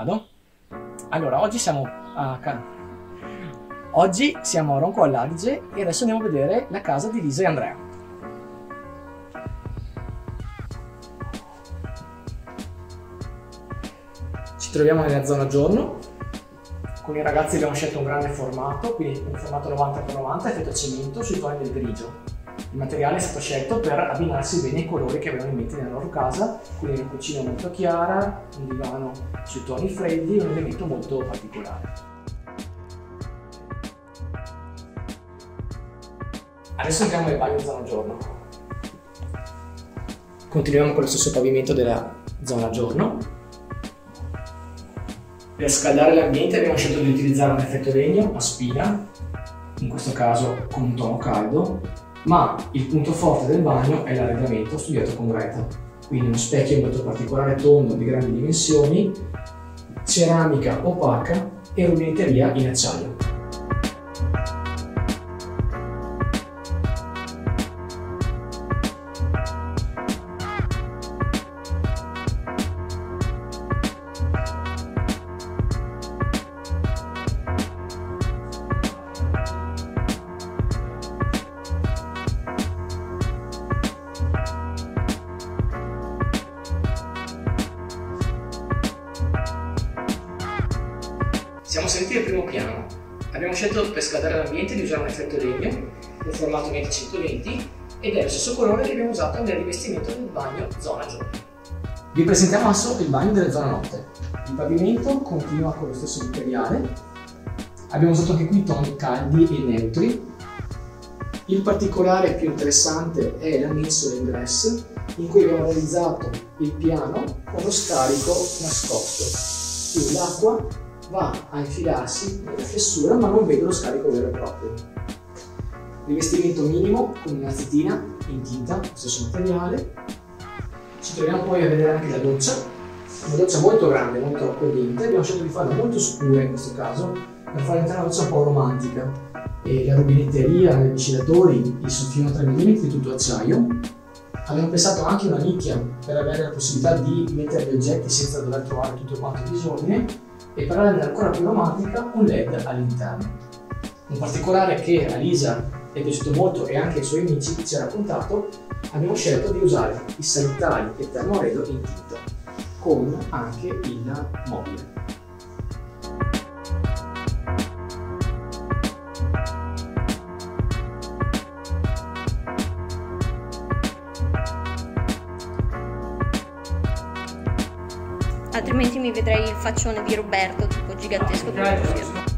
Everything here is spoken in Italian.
Vado? Allora, oggi siamo a... Oggi siamo a Ronco all'Adige e adesso andiamo a vedere la casa di Lisa e Andrea. Ci troviamo nella zona giorno. Con i ragazzi abbiamo scelto un grande formato, quindi un formato 90x90 effetto cemento sui toni del grigio. Il materiale è stato scelto per abbinarsi bene ai colori che avevano in mente nella loro casa, quindi una cucina molto chiara, un divano sui toni freddi e un elemento molto particolare. Adesso entriamo nel bagno zona giorno. Continuiamo con lo stesso pavimento della zona giorno. Per scaldare l'ambiente abbiamo scelto di utilizzare un effetto legno a spina, in questo caso con un tono caldo, ma il punto forte del bagno è l'arredamento studiato con Greta. Quindi uno specchio molto particolare tondo di grandi dimensioni, ceramica opaca e rubinetteria in acciaio. Siamo saliti al primo piano. Abbiamo scelto per scaldare l'ambiente di usare un effetto legno, un formato 20-120 ed è lo stesso colore che abbiamo usato nel rivestimento del bagno zona giorno. Vi presentiamo adesso il bagno della zona notte. Il pavimento continua con lo stesso materiale. Abbiamo usato anche qui toni caldi e neutri. Il particolare più interessante è la mensola ingress, in cui abbiamo realizzato il piano con lo scarico nascosto. Quindi l'acqua va a infilarsi nella fessura ma non vede lo scarico vero e proprio. Rivestimento minimo con una zetina in tinta, stesso materiale. Ci troviamo poi a vedere anche la doccia, una doccia molto grande, molto accogliente. Abbiamo scelto di farla molto scura in questo caso per fare una doccia un po' romantica. E la rubinetteria, i ventilatori, il soffino 3 mm, tutto acciaio. Abbiamo pensato anche una nicchia per avere la possibilità di mettere gli oggetti senza dover trovare tutto quanto bisogno e per rendere ancora più romantica un LED all'interno. Un particolare che a Lisa è piaciuto molto e anche ai suoi amici ci ha raccontato, abbiamo scelto di usare i sanitari e termoredo in tinta, con anche il mobile. Altrimenti mi vedrei il faccione di Roberto tipo gigantesco. No,